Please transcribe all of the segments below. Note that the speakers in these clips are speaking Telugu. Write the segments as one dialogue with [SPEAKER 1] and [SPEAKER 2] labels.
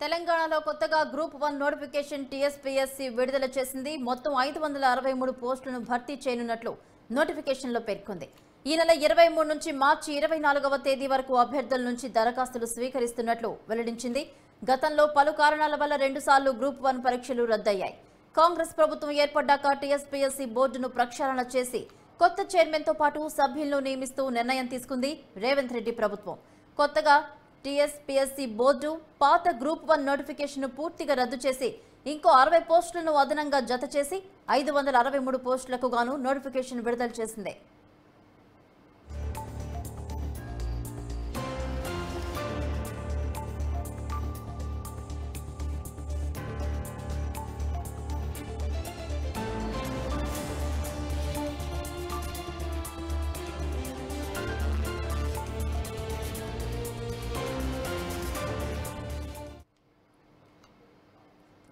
[SPEAKER 1] తెలంగాణలో కొత్తగా గ్రూప్ వన్ నోటిఫికేషన్ టీఎస్పీఎస్సీ విడుదల చేసింది. మొత్తం ఐదు వందల అరవై మూడు పోస్టులను భర్తీ చేయనున్నట్లు నోటిఫికేషన్లో పేర్కొంది. ఈ నెల ఇరవై మూడు నుంచి మార్చి ఇరవై నాలుగవ తేదీ వరకు అభ్యర్థుల నుంచి దరఖాస్తులు స్వీకరిస్తున్నట్లు వెల్లడించింది. గతంలో పలు కారణాల వల్ల రెండుసార్లు గ్రూప్ వన్ పరీక్షలు రద్దయ్యాయి. కాంగ్రెస్ ప్రభుత్వం ఏర్పడ్డాక టీఎస్పీఎస్సీ బోర్డును ప్రక్షాళన చేసి కొత్త చైర్మన్తో పాటు సభ్యులను నియమిస్తూ నిర్ణయం తీసుకుంది రేవంత్ రెడ్డి ప్రభుత్వం. కొత్తగా టీఎస్పీఎస్సీ బోర్డు పాత గ్రూప్ వన్ నోటిఫికేషన్ పూర్తిగా రద్దు చేసి ఇంకో అరవై పోస్టులను అదనంగా జత చేసి ఐదు వందల అరవై మూడు పోస్టులకు గాను నోటిఫికేషన్ విడుదల చేసింది.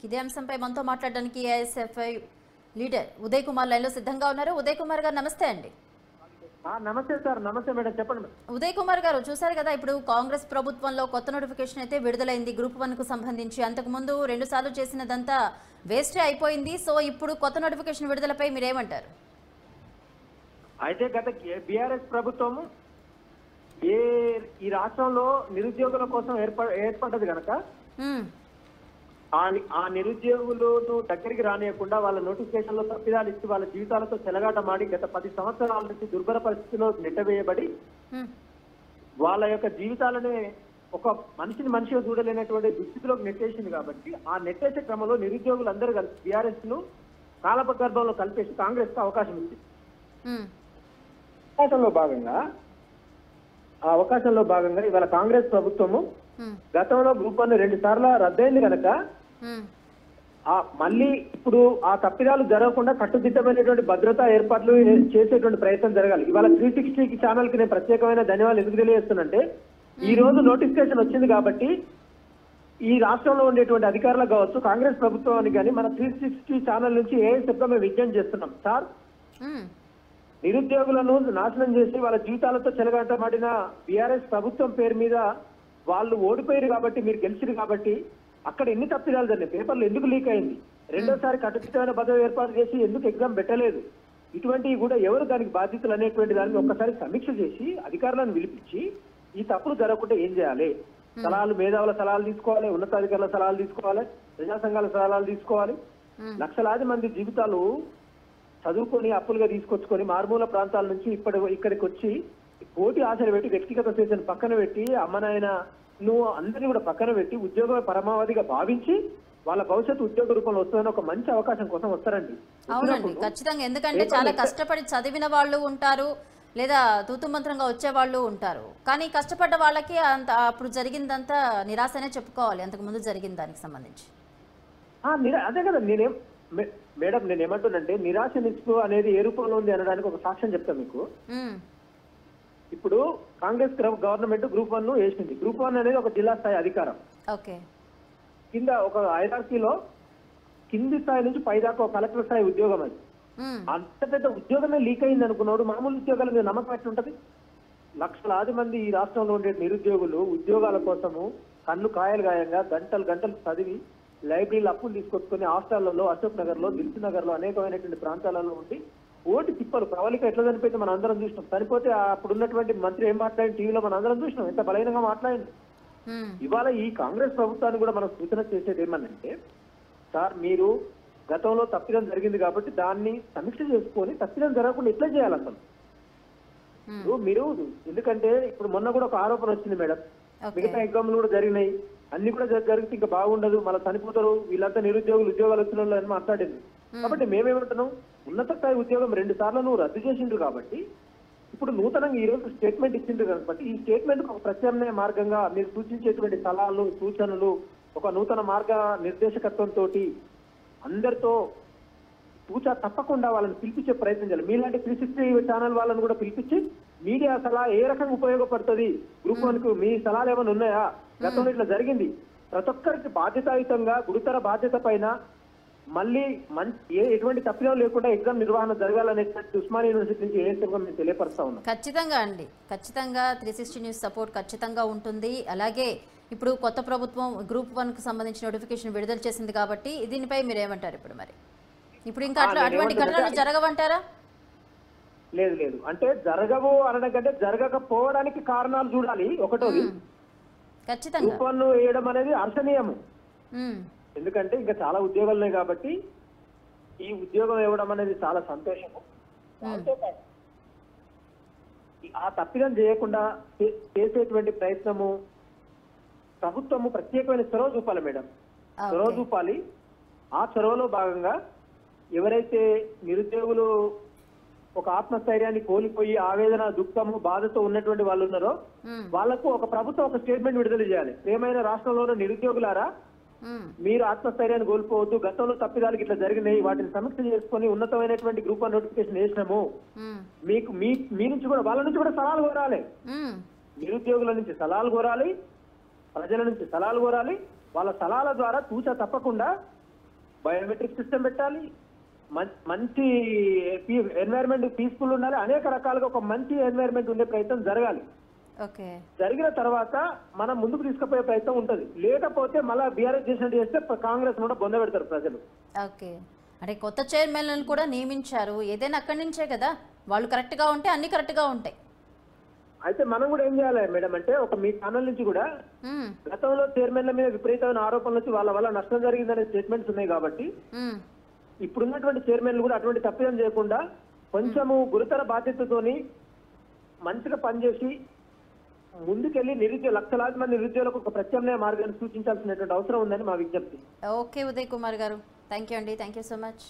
[SPEAKER 1] ఇదే అంశంపై మనతో మాట్లాడడానికి ఏఎస్ఎఫ్ఐ లీడర్ ఉదయ్ కుమార్ లైన్లో సిద్ధంగా ఉన్నారు. ఉదయ్ కుమార్ గారు నమస్తే అండి.
[SPEAKER 2] నమస్తే సార్. నమస్తే మేడం. చెప్పండి.
[SPEAKER 1] ఉదయ్ కుమార్ గారు చూశారు కదా ఇప్పుడు కాంగ్రెస్ ప్రభుత్వంలో కొత్త నోటిఫికేషన్ అయితే విడుదలైంది గ్రూప్ వన్కు సంబంధించి. అంతకుముందు రెండు సార్లు చేసినదంతా వేస్టే అయిపోయింది. సో ఇప్పుడు కొత్త నోటిఫికేషన్ విడుదలపై మీరేమంటారు?
[SPEAKER 2] అయితే గత బీఆర్ఎస్ ప్రభుత్వం ఏ ఈ రాష్ట్రంలో నిరుద్యోగుల కోసం ఏర్ప ఏర్పడ్డది కనుక ఆ నిరుద్యోగులను దగ్గరికి రానియకుండా వాళ్ళ నోటిఫికేషన్లో తప్పిదాలు ఇచ్చి వాళ్ళ జీవితాలతో చెలగాటమాడి గత పది సంవత్సరాల నుంచి దుర్భర పరిస్థితిలో నెట్టవేయబడి వాళ్ళ యొక్క జీవితాలనే ఒక మనిషిని మనిషిగా చూడలేనటువంటి దుస్థితిలోకి నెట్టేసింది కాబట్టి ఆ నెట్టేసే క్రమంలో నిరుద్యోగులందరూ కలిసి బీఆర్ఎస్ను కాలపగర్భంలో కలిపేసి కాంగ్రెస్కు అవకాశం ఇచ్చింది అవకాశంలో భాగంగా ఆ అవకాశంలో భాగంగా ఇవాళ కాంగ్రెస్ ప్రభుత్వము గతంలో గ్రూప్ వన్ రెండు సార్లు రద్దయింది కనుక మళ్ళీ ఇప్పుడు ఆ తప్పిదాలు జరగకుండా కట్టుదిట్టమైనటువంటి భద్రతా ఏర్పాట్లు చేసేటువంటి ప్రయత్నం జరగాలి. ఇవాళ త్రీ సిక్స్టీ ఛానల్కి నేను ప్రత్యేకమైన ధన్యవాదాలు ఎందుకు తెలియజేస్తున్నంటే ఈ రోజు నోటిఫికేషన్ వచ్చింది కాబట్టి ఈ రాష్ట్రంలో ఉండేటువంటి అధికారులకు కావచ్చు కాంగ్రెస్ ప్రభుత్వానికి కానీ మన త్రీ సిక్స్టీ ఛానల్ నుంచి ఏ చెప్తా మేము విజ్ఞప్తి చేస్తున్నాం. సార్ నిరుద్యోగులను నాశనం చేసి వాళ్ళ జీవితాలతో చెలగాటమాడిన బీఆర్ఎస్ ప్రభుత్వం పేరు మీద వాళ్ళు ఓడిపోయారు కాబట్టి మీరు గెలిచిరు కాబట్టి అక్కడ ఎన్ని తప్పిదాలు జరిగినాయి? పేపర్లు ఎందుకు లీక్ అయింది? రెండోసారి కట్టుదిట్టమైన భద్రత ఏర్పాటు చేసి ఎందుకు ఎగ్జామ్ పెట్టలేదు? ఇటువంటివి కూడా ఎవరు దానికి బాధ్యతలు అనేటువంటి దాన్ని ఒక్కసారి సమీక్ష చేసి అధికారులను పిలిపించి ఈ తప్పులు జరగకుండా ఏం చేయాలి? సలహాలు మేధావుల సలహాలు తీసుకోవాలి ఉన్నతాధికారుల సలహాలు తీసుకోవాలి ప్రజా సంఘాల సలహాలు తీసుకోవాలి. లక్షలాది మంది జీవితాలు చదువుకొని అప్పులుగా తీసుకొచ్చుకొని మారుమూల ప్రాంతాల నుంచి ఇప్పటి ఇక్కడికి వచ్చి పోటీ ఆశలు పెట్టి వ్యక్తిగత స్వేచ్ఛను పక్కన పెట్టి అమ్మనాయన నువ్వు అందరినీ కూడా పక్కన పెట్టి ఉద్యోగ పరమావధిగా భావించి వాళ్ళ భవిష్యత్తు ఉద్యోగ రూపంలో వస్తుందని ఒక మంచి అవకాశం కోసం వస్తారండి.
[SPEAKER 1] అవునండి ఖచ్చితంగా. ఎందుకంటే చాలా కష్టపడి చదివిన వాళ్ళు ఉంటారు లేదా తూతుమంత్రంగా వచ్చే వాళ్ళు ఉంటారు. కానీ కష్టపడ్డ వాళ్ళకి అంత అప్పుడు జరిగిందంతా నిరాశనే చెప్పుకోవాలి అంతకు ముందు జరిగిన దానికి సంబంధించి.
[SPEAKER 2] అదే కదా నేనేం మేడం నేను ఏమంటున్నంటే నిరాశ నిస్పు అనేది ఏ రూపంలో ఉంది అనడానికి ఒక సాక్ష్యం చెప్తాను మీకు. ఇప్పుడు కాంగ్రెస్ గవర్నమెంట్ గ్రూప్ వన్ వేసింది. గ్రూప్ వన్ అనేది ఒక జిల్లా స్థాయి అధికారం. కింద ఒక హైరార్కీలో కింది స్థాయి నుంచి పైదాకా ఒక కలెక్టర్ స్థాయి ఉద్యోగం అది. అంత పెద్ద ఉద్యోగమే లీక్ అయింది అనుకున్నాడు మామూలు ఉద్యోగాల మీద నమ్మకం ఎట్లుంటది? లక్షలాది మంది ఈ రాష్ట్రంలో ఉండే నిరుద్యోగులు ఉద్యోగాల కోసము కళ్ళు కాయలు గాయంగా గంటలు గంటలు చదివి లైబ్రరీలు అప్పులు తీసుకొచ్చుకొని హాస్టళ్ళలో అశోక్ నగర్లో దిల్సు నగర్లో అనేకమైనటువంటి ప్రాంతాలలో ఉండి ఓటి తిప్పలు ప్రవళిక ఎట్లా చనిపోతే మనం అందరం చూసినాం. చనిపోతే అప్పుడు ఉన్నటువంటి మంత్రి ఏం మాట్లాడి టీవీలో మనం అందరం చూసినాం. ఎంత బలహీనంగా మాట్లాడింది ఇవాళ ఈ కాంగ్రెస్ ప్రభుత్వాన్ని కూడా మనం సూచన చేసేది ఏమనంటే సార్ మీరు గతంలో తప్పిదం జరిగింది కాబట్టి దాన్ని సమీక్ష చేసుకొని తప్పిదం జరగకుండా ఎట్లా చేయాలి అసలు. మీరు ఎందుకంటే ఇప్పుడు మొన్న కూడా ఒక ఆరోపణ వచ్చింది మేడం. మిగతా ఎగ్జామ్లు కూడా జరిగినాయి. అన్ని కూడా జరి- జరిగితే ఇంకా బాగుండదు. మళ్ళీ చనిపోతారు. వీళ్ళంతా నిరుద్యోగులు ఉద్యోగాలు వచ్చిన వాళ్ళు అని మాట్లాడింది కాబట్టి మేమేమంటున్నాం? ఉన్నత స్థాయి ఉద్యోగం రెండు సార్లు నువ్వు రద్దు చేసిండ్రు కాబట్టి ఇప్పుడు నూతనంగా ఈ రోజు స్టేట్మెంట్ ఇచ్చిండ్రు కాబట్టి ఈ స్టేట్మెంట్ ఒక ప్రత్యామ్నాయ మార్గంగా మీరు సూచించేటువంటి సలహాలు సూచనలు ఒక నూతన మార్గ నిర్దేశకత్వంతో అందరితో పూచా తప్పకుండా వాళ్ళని పిలిపించే ప్రయత్నం చేయాలి. మీలాంటి త్రీ సిక్స్టీ ఛానల్ వాళ్ళని కూడా పిలిపించి మీడియా సలహా ఏ రకంగా ఉపయోగపడుతుంది? గ్రూప్ వన్కు మీ సలహాలు ఏమైనా ఉన్నాయా? గతంలో ఇట్లా జరిగింది. ప్రతి ఒక్కరికి బాధ్యతాయుతంగా గురుతర బాధ్యత పైన మళ్ళీ మంచి ఏ ఎటువంటి తప్పిదం లేకుండా ఎగ్జామ్ నిర్వహణ జరగాలనే ఉస్మానియా యూనివర్సిటీ నుంచి ఏఎస్ఎంగా మేము తెలియపరుస్తా ఉన్నాం.
[SPEAKER 1] ఖచ్చితంగా అండి. ఖచ్చితంగా త్రీ సిక్స్టీ న్యూస్ సపోర్ట్ ఖచ్చితంగా ఉంటుంది. అలాగే ఇప్పుడు కొత్త ప్రభుత్వం గ్రూప్ వన్కు సంబంధించిన నోటిఫికేషన్ విడుదల చేసింది కాబట్టి దీనిపై మీరు ఏమంటారు ఇప్పుడు మరి? ఇప్పుడు ఇంకా అట్లా అటువంటి ఘటనలు జరగవంటారా?
[SPEAKER 2] లేదు లేదు. అంటే జరగవు అనడం కంటే జరగకపోవడానికి కారణాలు చూడాలి ఒకటోది.
[SPEAKER 1] ఉమ్. ఖచ్చితంగా.
[SPEAKER 2] గ్రూప్ వన్ వేయడం అనేది
[SPEAKER 1] ఉమ్.
[SPEAKER 2] ఎందుకంటే ఇంకా చాలా ఉద్యోగాలు ఉన్నాయి కాబట్టి ఈ ఉద్యోగం ఇవ్వడం అనేది చాలా సంతోషము ఆ తప్పిదం చేయకుండా చేసేటువంటి ప్రయత్నము ప్రభుత్వము ప్రత్యేకమైన చొరవ చూపాలి మేడం. చొరవ చూపాలి ఆ చొరవలో భాగంగా ఎవరైతే నిరుద్యోగులు ఒక ఆత్మస్థైర్యాన్ని కోల్పోయి ఆవేదన దుఃఖము బాధతో ఉన్నటువంటి వాళ్ళు ఉన్నారో. వాళ్ళకు ఒక ప్రభుత్వం ఒక స్టేట్మెంట్ విడుదల చేయాలి ప్రియమైన రాష్ట్రంలోని నిరుద్యోగులారా. మీరు ఆత్మస్థైర్యాన్ని కోల్పోవద్దు. గతంలో తప్పిదాలకు ఇట్లా జరిగినాయి. వాటిని సమీక్ష చేసుకొని ఉన్నతమైనటువంటి గ్రూప్ వన్ నోటిఫికేషన్ వేసినాము.
[SPEAKER 1] ఉమ్.
[SPEAKER 2] మీకు మీ మీ నుంచి కూడా వాళ్ళ నుంచి కూడా సలహాలు కోరాలి.
[SPEAKER 1] ఉమ్.
[SPEAKER 2] నిరుద్యోగుల నుంచి సలహాలు కోరాలి. ప్రజల నుంచి సలహాలు కోరాలి. వాళ్ళ సలహాల ద్వారా తూచా తప్పకుండా బయోమెట్రిక్ సిస్టమ్ పెట్టాలి. మంచి ఎన్వైరన్మెంట్ పీస్ఫుల్ ఉండాలి. అనేక రకాలుగా ఒక మంచి ఎన్వైరన్మెంట్ ఉండే ప్రయత్నం జరగాలి. జరిగిన తర్వాత మనం ముందుకు తీసుకుపోయే ప్రయత్నం ఉంటది. లేకపోతే మళ్ళా బీఆర్ఎస్ చేసినట్టు చేస్తే కాంగ్రెస్ కూడా బొంద పెడతారు ప్రజలు.
[SPEAKER 1] ఓకే. అంటే కొత్త చైర్మన్లను కూడా నియమించారు. ఏదైనా అక్కడి నుంచే కదా? వాళ్ళు కరెక్ట్గా ఉంటే అన్ని కరెక్ట్గా ఉంటాయి.
[SPEAKER 2] అయితే మనం కూడా ఏం చేయాలి మేడం అంటే ఒక మీ ఛానల్ నుంచి కూడా. గతంలో చైర్మన్ల మీద విపరీతమైన ఆరోపణలు వచ్చి వాళ్ళ వల్ల నష్టం జరిగిందనే స్టేట్మెంట్స్ ఉన్నాయి కాబట్టి. ఇప్పుడున్నటువంటి చైర్మన్లు కూడా అటువంటి తప్పిదం చేయకుండా కొంచెము గురుతర బాధ్యతతోని మంచిగా పనిచేసి ముందుకెళ్ళి నిరుద్యోగ లక్షలాది మంది నిరుద్యోగులకు ఒక ప్రత్యామ్నాయ మార్గాన్ని సూచించాల్సినటువంటి అవసరం ఉందని మా విజ్ఞప్తి.
[SPEAKER 1] Okay Uday Kumar garu. Thank you అండి. Thank you so much